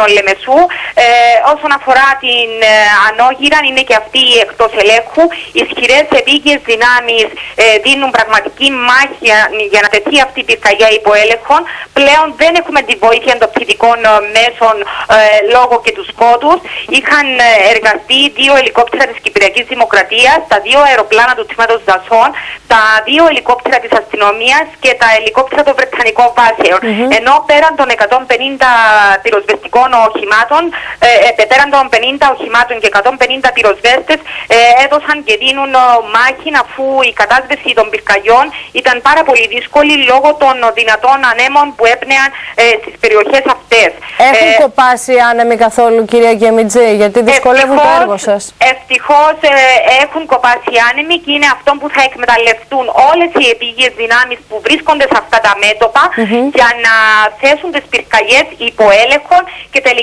τον Λεμεσού. Ε, όσον αφορά την ε, Ανόγυρα, είναι και αυτή εκτός ελέγχου. Ισχυρές επίκαιε δυνάμεις ε, δίνουν πραγματική μάχη για, να τεθεί αυτή η πυρκαγιά υπό έλεγχο. Πλέον δεν έχουμε τη βοήθεια των πτυτικών ε, μέσων ε, λόγω και τους σκότου. Είχαν εργαστεί δύο ελικόπτερα της Κυπριακής Δημοκρατίας, τα δύο αεροπλάνα του τμήματος Δασών, τα δύο ελικόπτερα της αστυνομίας και τα ελικόπτερα των Βρετανικών βάσεων. Ενώ πέραν των 150 πυροσβεστικών των οχημάτων, ε, ε, πέραν των 50 οχημάτων και 150 πυροσβέστες ε, έδωσαν και δίνουν ε, μάχη αφού η κατάσβεση των πυρκαγιών ήταν πάρα πολύ δύσκολη λόγω των δυνατών ανέμων που έπνεαν ε, στις περιοχές αυτές. Έχουν ε, κοπάσει άνεμοι καθόλου κυρία Γκεμιτζέ γιατί δυσκολεύουν το έργο σας; Ευτυχώς έχουν κοπάσει άνεμοι και είναι αυτό που θα εκμεταλλευτούν όλες οι επίγειες δυνάμεις που βρίσκονται σε αυτά τα μέτωπα για να θέσουν τις πυρκαγιές υπό έλεγχο και τελικά